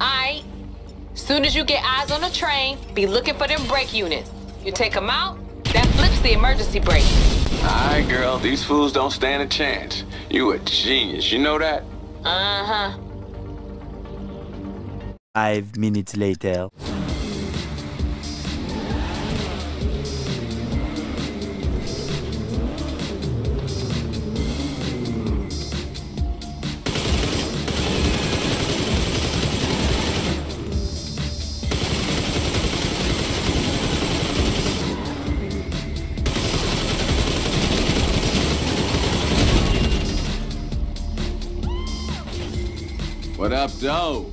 Alright. Soon as you get eyes on the train, be looking for them brake units. You take them out, that flips the emergency brake. Alright, girl, these fools don't stand a chance. You a genius, you know that? Uh-huh. Five minutes later. What up, Doe?